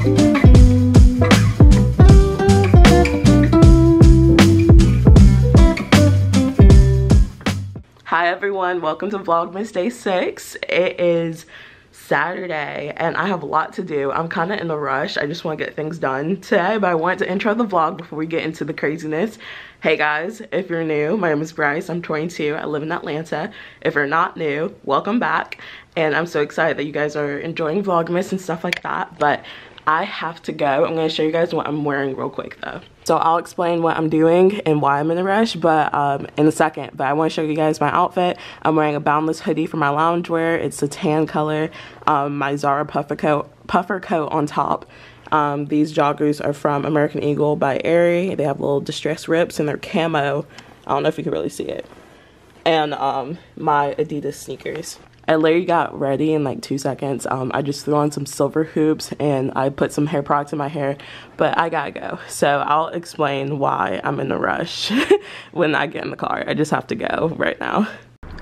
Hi everyone, welcome to Vlogmas Day 6. It is Saturday and I have a lot to do. I'm kind of in a rush. I just want to get things done today, but I wanted to intro the vlog before we get into the craziness. Hey guys, if you're new, my name is Bryce. I'm 22. I live in Atlanta. If you're not new, welcome back. And I'm so excited that you guys are enjoying Vlogmas and stuff like that. But I have to go. I'm to show you guys what I'm wearing real quick though. So I'll explain what I'm doing and why I'm in a rush but um, in a second. But I want to show you guys my outfit. I'm wearing a Boundless hoodie for my loungewear. It's a tan color. Um, my Zara puffer coat, puffer coat on top. Um, these joggers are from American Eagle by Aerie. They have little distressed rips and they're camo. I don't know if you can really see it. And um, my Adidas sneakers. I literally got ready in like two seconds. Um, I just threw on some silver hoops and I put some hair products in my hair, but I gotta go. So I'll explain why I'm in a rush when I get in the car. I just have to go right now.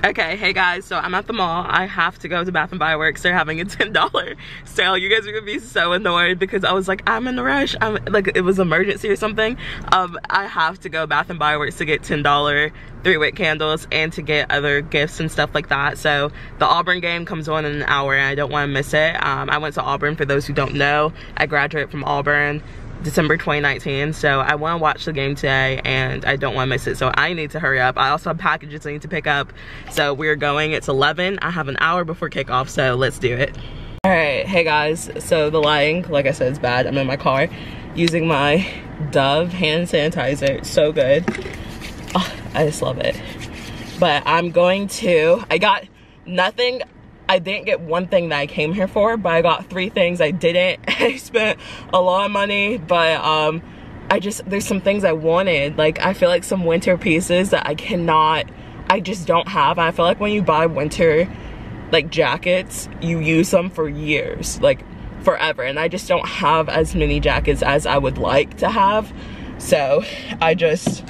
Okay, hey guys, so I'm at the mall. I have to go to Bath & Body Works. They're having a $10 sale. You guys are gonna be so annoyed because I was like, I'm in a rush. I'm like, it was emergency or something. Um, I have to go Bath & Body Works to get $10 three wick candles and to get other gifts and stuff like that. So the Auburn game comes on in an hour and I don't wanna miss it. Um, I went to Auburn for those who don't know. I graduated from Auburn December 2019 so I want to watch the game today and I don't want to miss it so I need to hurry up. I also have packages I need to pick up so we're going it's 11 I have an hour before kickoff so let's do it. All right hey guys so the lighting like I said is bad I'm in my car using my Dove hand sanitizer so good. Oh, I just love it. But I'm going to I got nothing I didn't get one thing that I came here for, but I got three things I didn't. I spent a lot of money, but um, I just, there's some things I wanted. Like, I feel like some winter pieces that I cannot, I just don't have. I feel like when you buy winter, like, jackets, you use them for years, like, forever. And I just don't have as many jackets as I would like to have. So, I just,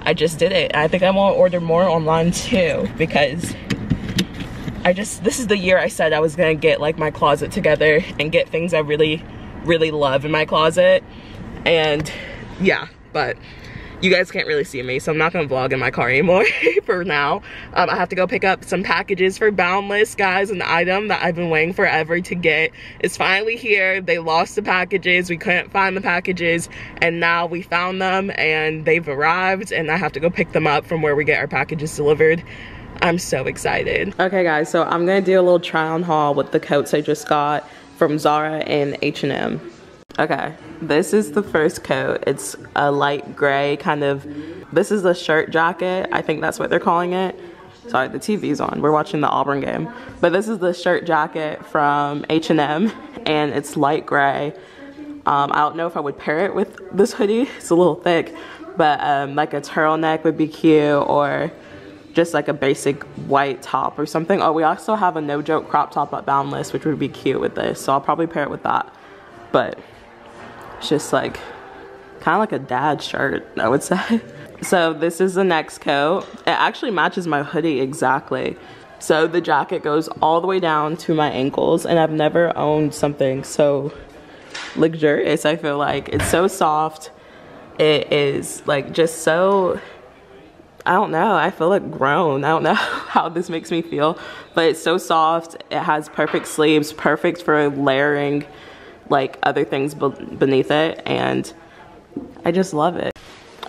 I just did it. I think I'm gonna order more online too, because I just, this is the year I said I was gonna get like my closet together and get things I really, really love in my closet. And yeah, but you guys can't really see me, so I'm not gonna vlog in my car anymore for now. Um, I have to go pick up some packages for Boundless, guys. An item that I've been waiting forever to get is finally here. They lost the packages, we couldn't find the packages, and now we found them and they've arrived and I have to go pick them up from where we get our packages delivered. I'm so excited. Okay guys, so I'm gonna do a little try on haul with the coats I just got from Zara and H&M. Okay, this is the first coat. It's a light gray kind of, this is the shirt jacket. I think that's what they're calling it. Sorry, the TV's on. We're watching the Auburn game. But this is the shirt jacket from H&M and it's light gray. Um, I don't know if I would pair it with this hoodie. It's a little thick, but um, like a turtleneck would be cute or just like a basic white top or something. Oh, we also have a no joke crop top at Boundless, which would be cute with this. So I'll probably pair it with that. But it's just like kind of like a dad shirt, I would say. So this is the next coat. It actually matches my hoodie exactly. So the jacket goes all the way down to my ankles and I've never owned something so luxurious, I feel like. It's so soft. It is like just so I don't know. I feel like grown. I don't know how this makes me feel, but it's so soft. It has perfect sleeves, perfect for layering like other things beneath it. And I just love it.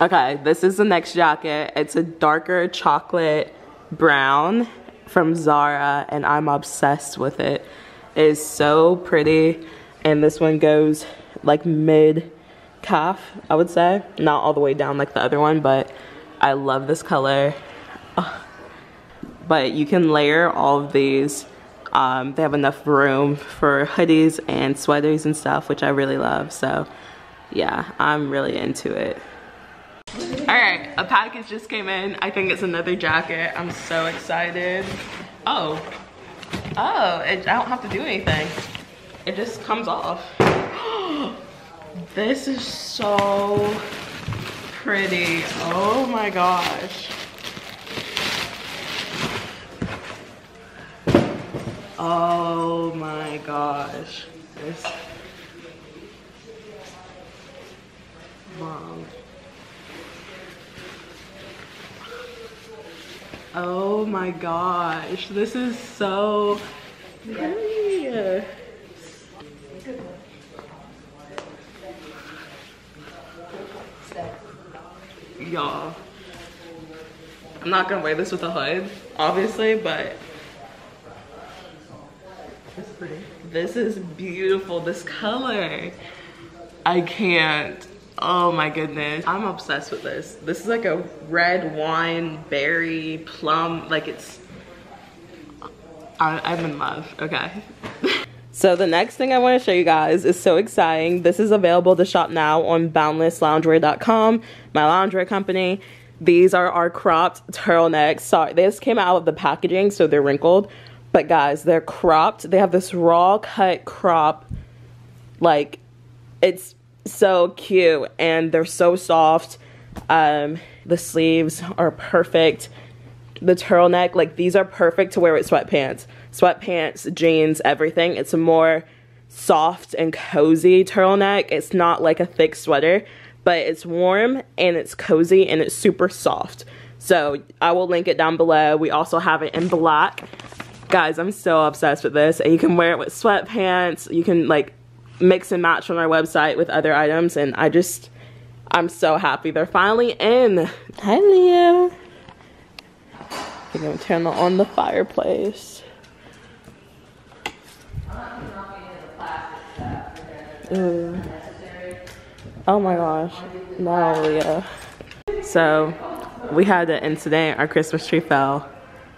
Okay, this is the next jacket. It's a darker chocolate brown from Zara and I'm obsessed with it. It is so pretty. And this one goes like mid calf, I would say. Not all the way down like the other one, but I love this color. But you can layer all of these. Um, they have enough room for hoodies and sweaters and stuff, which I really love. So yeah, I'm really into it. All right, a package just came in. I think it's another jacket. I'm so excited. Oh, oh, it, I don't have to do anything. It just comes off. this is so pretty. Oh my gosh. Oh my gosh. This mom. Oh my gosh. This is so pretty. I'm not gonna wear this with a hood, obviously, but this is beautiful, this color. I can't. Oh my goodness. I'm obsessed with this. This is like a red wine, berry, plum, like it's, I, I'm in love, okay. So the next thing I want to show you guys is so exciting. This is available to shop now on boundlessloungewear.com, my lingerie company. These are our cropped turtlenecks. Sorry, this came out of the packaging, so they're wrinkled. But guys, they're cropped. They have this raw cut crop. Like, it's so cute and they're so soft. Um, the sleeves are perfect. The turtleneck, like these are perfect to wear with sweatpants. Sweatpants, jeans, everything. It's a more soft and cozy turtleneck. It's not like a thick sweater, but it's warm and it's cozy and it's super soft. So I will link it down below. We also have it in black. Guys, I'm so obsessed with this. And you can wear it with sweatpants. You can like mix and match on our website with other items and I just I'm so happy they're finally in. Hi Leo. We're gonna turn on the fireplace. Ooh. Oh my gosh. No, Leo. So we had an incident, our Christmas tree fell.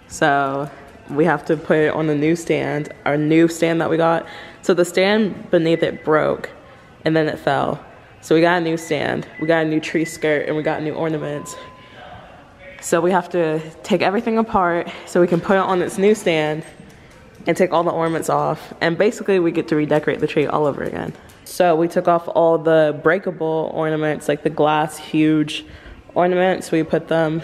So we have to put it on the new stand, our new stand that we got. So the stand beneath it broke and then it fell. So we got a new stand, we got a new tree skirt, and we got new ornaments. So we have to take everything apart so we can put it on its new stand and take all the ornaments off. And basically we get to redecorate the tree all over again. So we took off all the breakable ornaments, like the glass huge ornaments. We put them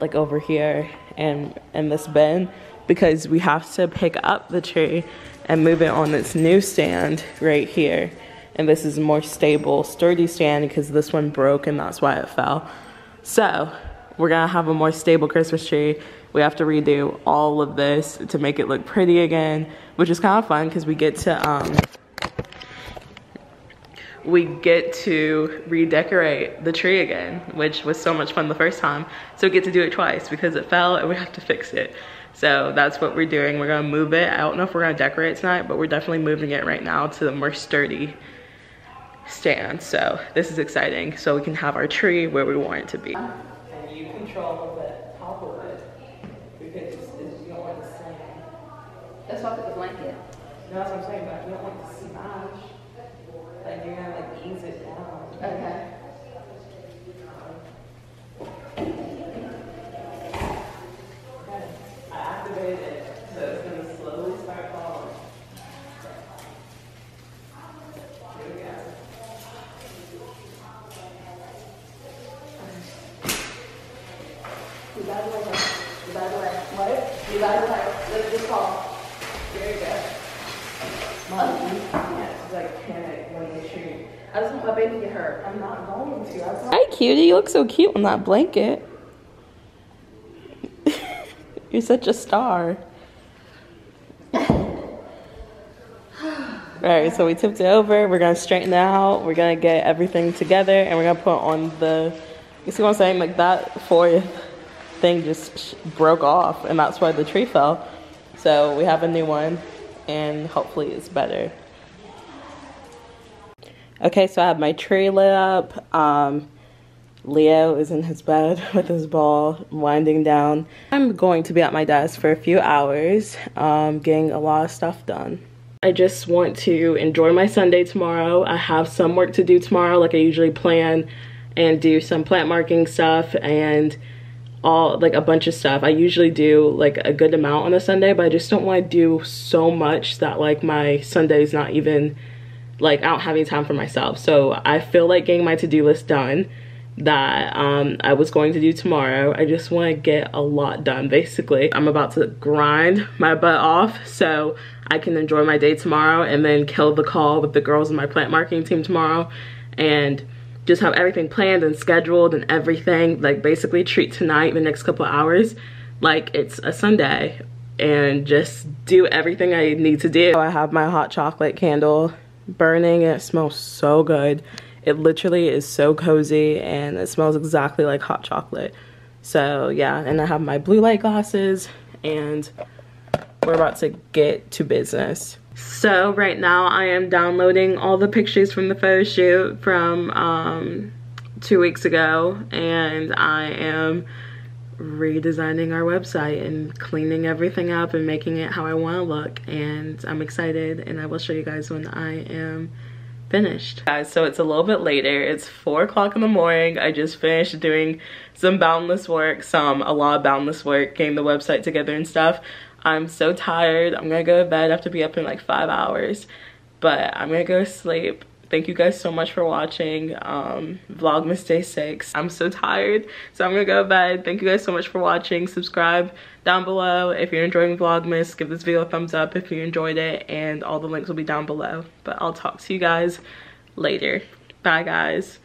like over here and in this bin because we have to pick up the tree and move it on its new stand right here. And this is a more stable, sturdy stand because this one broke and that's why it fell. So we're gonna have a more stable Christmas tree. We have to redo all of this to make it look pretty again, which is kind of fun because we get to um, we get to redecorate the tree again, which was so much fun the first time. So we get to do it twice because it fell and we have to fix it. So that's what we're doing. We're gonna move it. I don't know if we're gonna decorate tonight, but we're definitely moving it right now to the more sturdy stand. So this is exciting. So we can have our tree where we want it to be. And you control the top of it because you don't want to slam. That's why I put the blanket. No, that's what I'm saying, but you don't want to smash. Like you're gonna like ease it down. Okay. I activated it, so it's gonna slowly start falling. Here we go. You got it away. You got it away. What? You got it just fall. There you go. Mom. Like panic when you shoot. I just want my baby to get hurt. I'm not going to. I. Hi, cutie. You look so cute on that blanket. You're such a star. Alright, so we tipped it over. We're gonna straighten it out. We're gonna get everything together and we're gonna put on the, you see what I'm saying? Like that fourth thing just sh- broke off and that's why the tree fell. So we have a new one and hopefully it's better. Okay, so I have my tree lit up. Um, Leo is in his bed with his ball winding down. I'm going to be at my desk for a few hours, um, getting a lot of stuff done. I just want to enjoy my Sunday tomorrow. I have some work to do tomorrow, like I usually plan, and do some plant marking stuff and all like a bunch of stuff. I usually do like a good amount on a Sunday, but I just don't want to do so much that like my Sunday is not even like I don't have any time for myself. So I feel like getting my to-do list done that um, I was going to do tomorrow. I just want to get a lot done basically. I'm about to grind my butt off so I can enjoy my day tomorrow and then kill the call with the girls in my plant marketing team tomorrow and just have everything planned and scheduled and everything. Like basically treat tonight, the next couple hours, like it's a Sunday and just do everything I need to do. I have my hot chocolate candle burning and it smells so good. It literally is so cozy and it smells exactly like hot chocolate. So yeah, and I have my blue light glasses and we're about to get to business. So right now I am downloading all the pictures from the photo shoot from um, two weeks ago and I am redesigning our website and cleaning everything up and making it how I want to look and I'm excited and I will show you guys when I am finished. Guys, so it's a little bit later. It's four o'clock in the morning. I just finished doing some boundless work, some, a lot of boundless work, getting the website together and stuff. I'm so tired. I'm gonna go to bed. I have to be up in like five hours, but I'm gonna go sleep thank you guys so much for watching um vlogmas day six. I'm so tired so i'm gonna go to bed. Thank you guys so much for watching. Subscribe down below if you're enjoying vlogmas. Give this video a thumbs up if you enjoyed it and all the links will be down below. But i'll talk to you guys later. Bye guys